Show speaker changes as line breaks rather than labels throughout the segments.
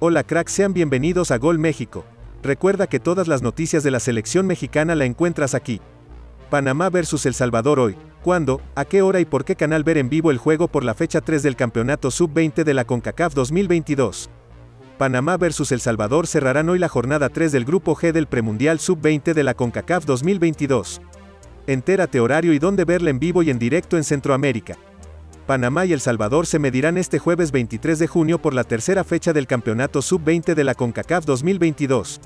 Hola cracks, sean bienvenidos a Gol México. Recuerda que todas las noticias de la selección mexicana la encuentras aquí. Panamá versus El Salvador hoy. ¿Cuándo, a qué hora y por qué canal ver en vivo el juego por la fecha 3 del Campeonato Sub-20 de la CONCACAF 2022? Panamá versus El Salvador cerrarán hoy la jornada 3 del Grupo G del Premundial Sub-20 de la CONCACAF 2022. Entérate horario y dónde verla en vivo y en directo en Centroamérica. Panamá y El Salvador se medirán este jueves 23 de junio por la tercera fecha del Campeonato Sub-20 de la CONCACAF 2022.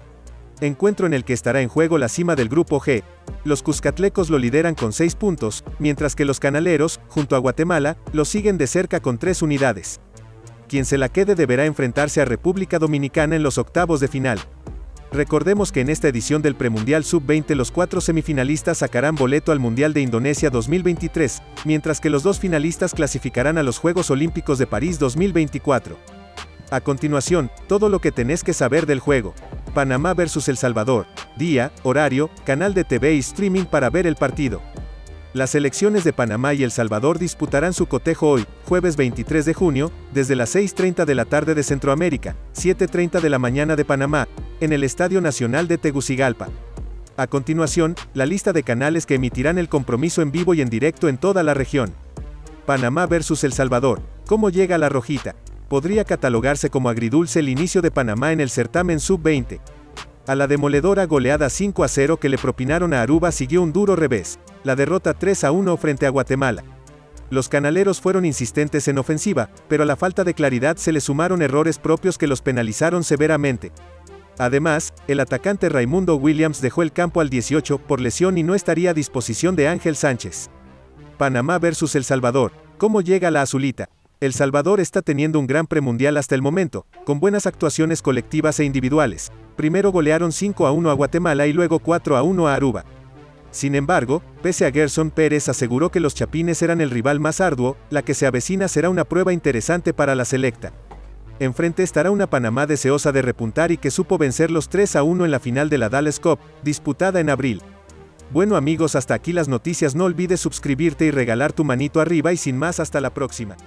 Encuentro en el que estará en juego la cima del Grupo G. Los Cuscatlecos lo lideran con 6 puntos, mientras que los Canaleros, junto a Guatemala, lo siguen de cerca con 3 unidades. Quien se la quede deberá enfrentarse a República Dominicana en los octavos de final. Recordemos que en esta edición del Premundial Sub-20 los cuatro semifinalistas sacarán boleto al Mundial de Indonesia 2023, mientras que los dos finalistas clasificarán a los Juegos Olímpicos de París 2024. A continuación, todo lo que tenés que saber del juego. Panamá vs El Salvador. Día, horario, canal de TV y streaming para ver el partido. Las selecciones de Panamá y El Salvador disputarán su cotejo hoy, jueves 23 de junio, desde las 6.30 de la tarde de Centroamérica, 7.30 de la mañana de Panamá, en el Estadio Nacional de Tegucigalpa. A continuación, la lista de canales que emitirán el compromiso en vivo y en directo en toda la región. Panamá vs El Salvador. ¿Cómo llega la rojita? Podría catalogarse como agridulce el inicio de Panamá en el certamen sub-20. A la demoledora goleada 5 a 0 que le propinaron a Aruba siguió un duro revés la derrota 3 a 1 frente a Guatemala. Los canaleros fueron insistentes en ofensiva, pero a la falta de claridad se le sumaron errores propios que los penalizaron severamente. Además, el atacante Raimundo Williams dejó el campo al 18 por lesión y no estaría a disposición de Ángel Sánchez. Panamá versus El Salvador. ¿Cómo llega la azulita? El Salvador está teniendo un gran premundial hasta el momento, con buenas actuaciones colectivas e individuales. Primero golearon 5 a 1 a Guatemala y luego 4 a 1 a Aruba. Sin embargo, pese a Gerson Pérez aseguró que los Chapines eran el rival más arduo, la que se avecina será una prueba interesante para la selecta. Enfrente estará una Panamá deseosa de repuntar y que supo vencer los 3 a 1 en la final de la Dallas Cup, disputada en abril. Bueno amigos hasta aquí las noticias no olvides suscribirte y regalar tu manito arriba y sin más hasta la próxima.